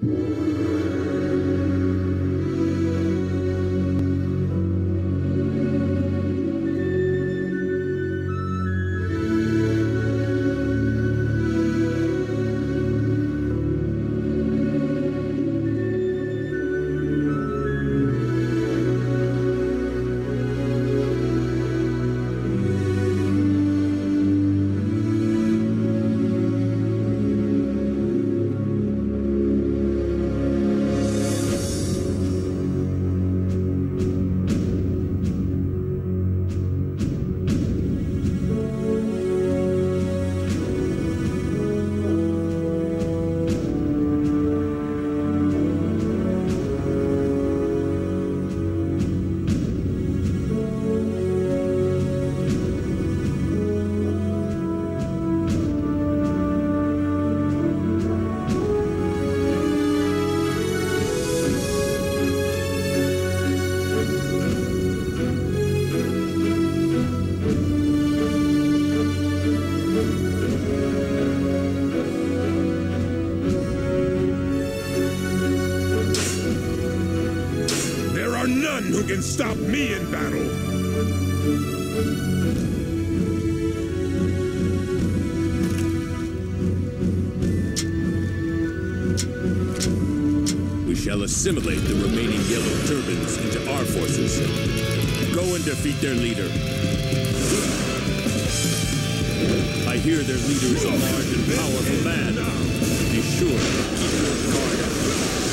There stop me in battle. We shall assimilate the remaining yellow turbans into our forces. Go and defeat their leader. I hear their leader is a large and powerful man. Be sure to keep your guard up.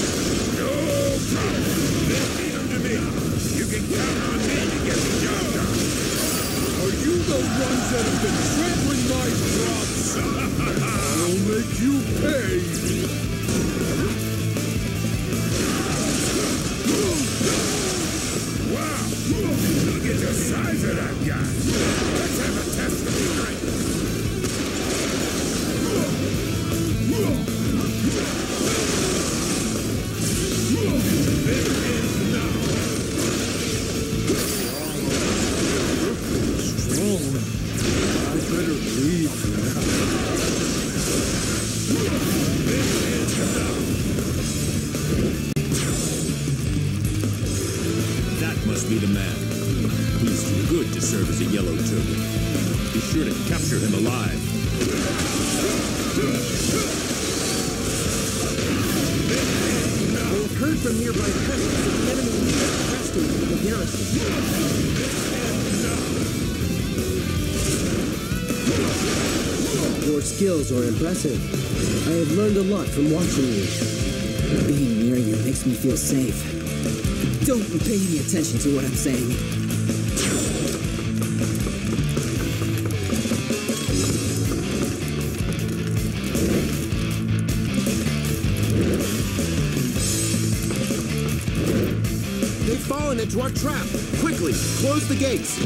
You pay! Wow! Look at the size of that guy. Alive. Heard from nearby that the enemy in the garrison. Your skills are impressive. I have learned a lot from watching you. Being near you makes me feel safe. Don't pay any attention to what I'm saying. Fallen into our trap. Quickly, close the gates.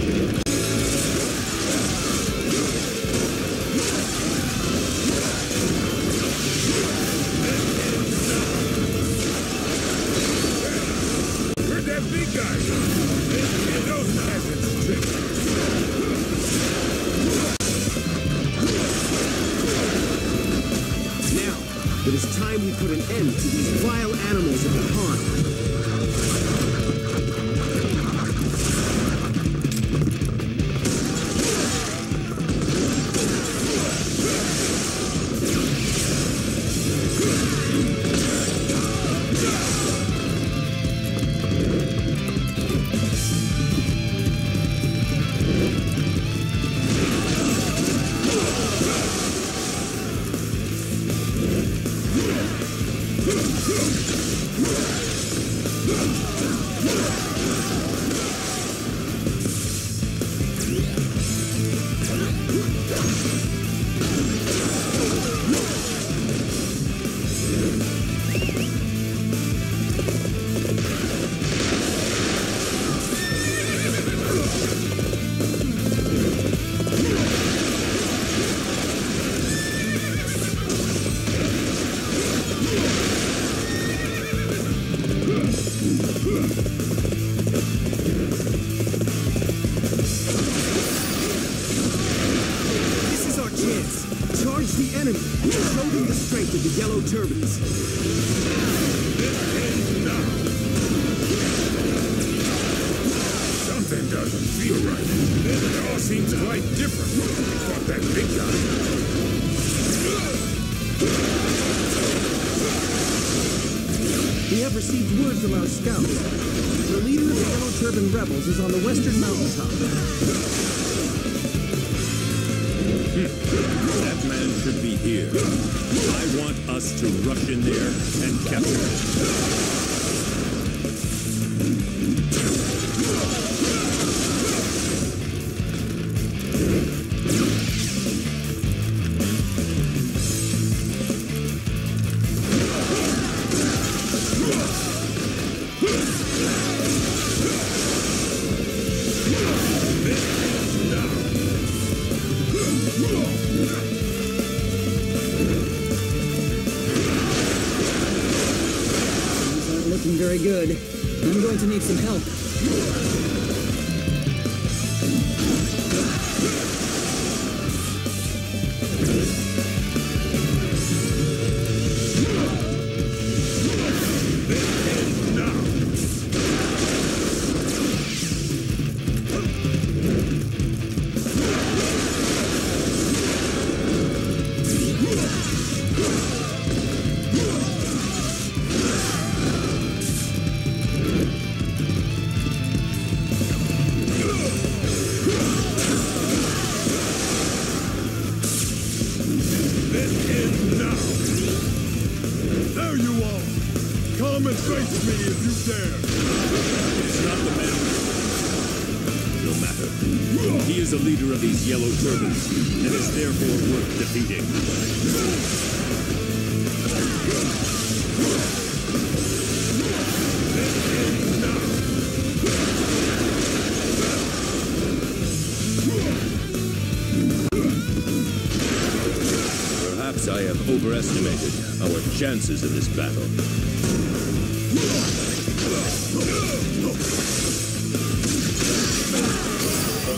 Where'd that big guy. Now, it is time we put an end to these vile animals of the strength of the yellow turbans. Something doesn't feel right. It all seems quite different when we fought that big guy. We have received word from our scouts. The leader of the Yellow Turban Rebels is on the western mountaintop. That man should be here. I want us to rush in there and capture him. Very good. I'm going to need some help. Dare! It's not the man. No matter. He is a leader of these yellow turbans, and is therefore worth defeating. Perhaps I have overestimated our chances in this battle.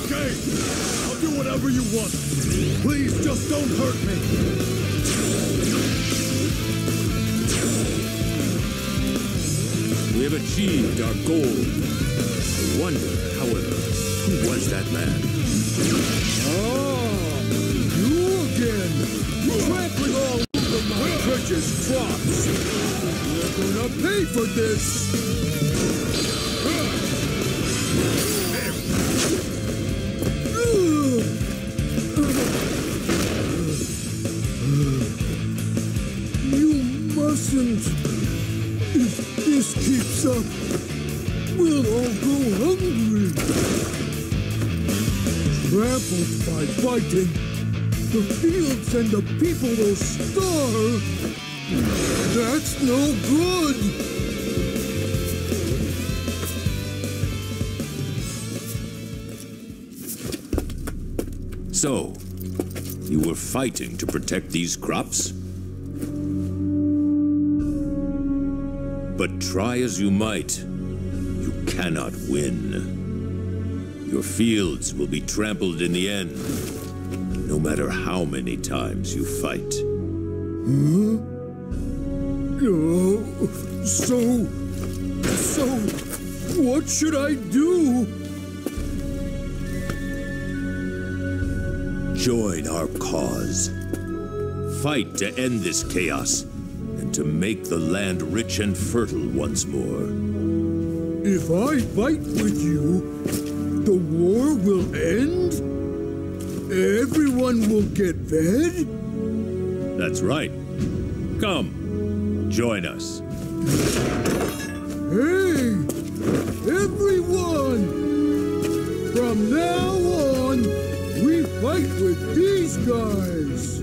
Okay, I'll do whatever you want. Please just don't hurt me. We have achieved our goal. I wonder, however, who was that man? Ah, precious crops. You're gonna pay for this. You mustn't. If this keeps up, we'll all go hungry. Trampled by fighting, the fields and the people will starve. That's no good. So, you were fighting to protect these crops? But try as you might, you cannot win. Your fields will be trampled in the end, no matter how many times you fight. Oh, so, so, what should I do? Join our cause. Fight to end this chaos and to make the land rich and fertile once more. If I fight with you, the war will end? Everyone will get fed? That's right. Come, join us. Hey! Everyone! From now on, we fight with these guys!